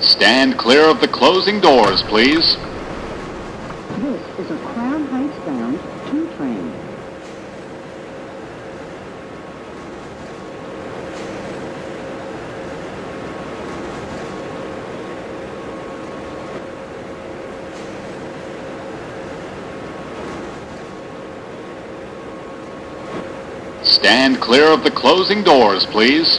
Stand clear of the closing doors, please. This is a Crown Heights bound 2 train. Stand clear of the closing doors, please.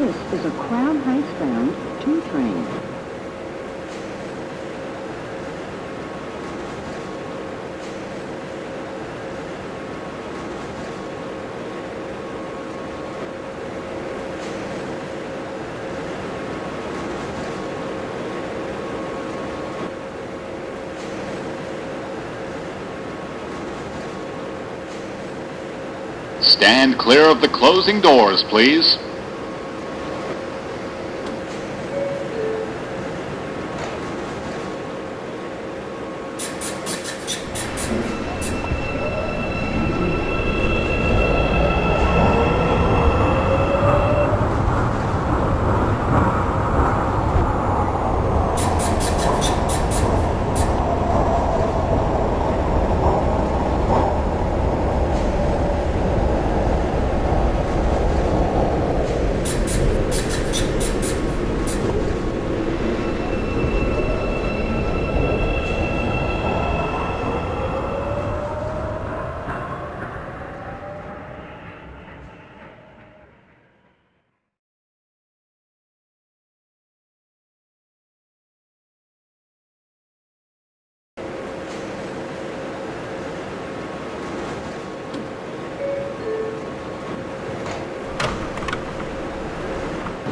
This is a Crown Heights bound 2 train. Stand clear of the closing doors, please.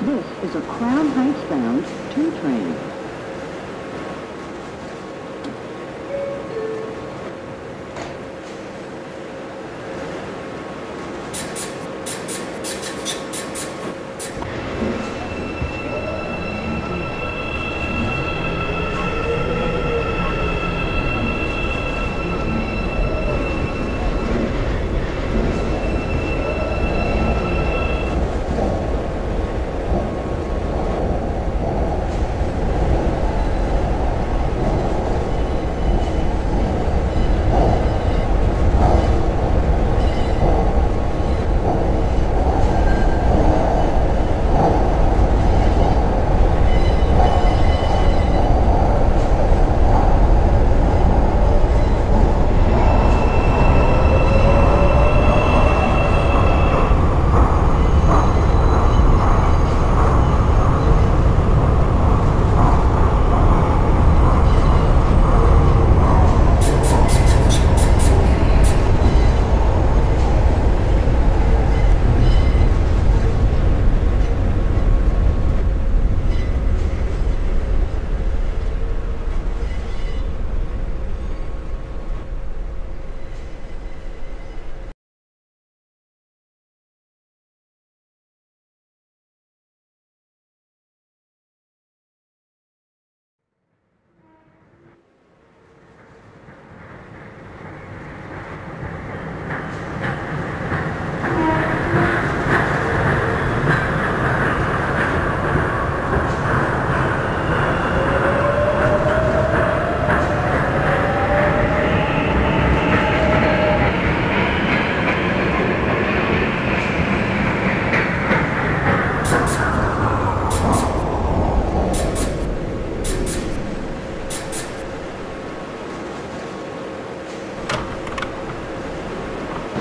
This is a Crown Heights bound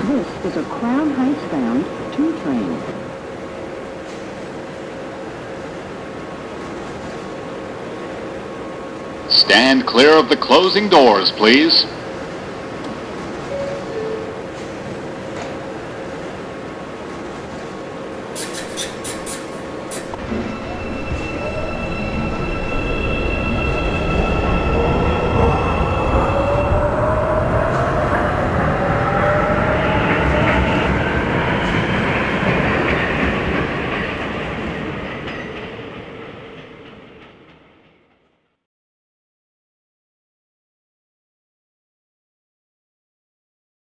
This is a Crown Heights bound 2 train. Stand clear of the closing doors, please.